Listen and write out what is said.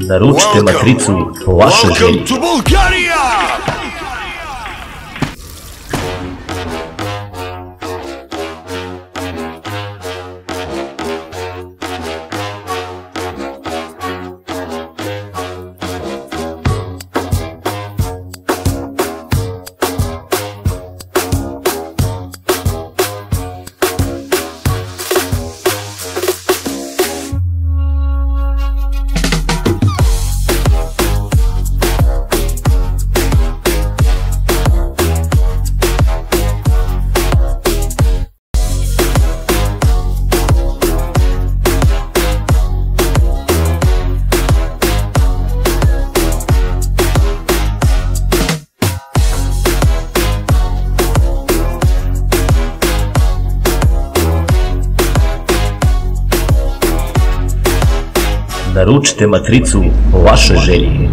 Naručite matricu po vašoj Naručite matricu po vašoj želji.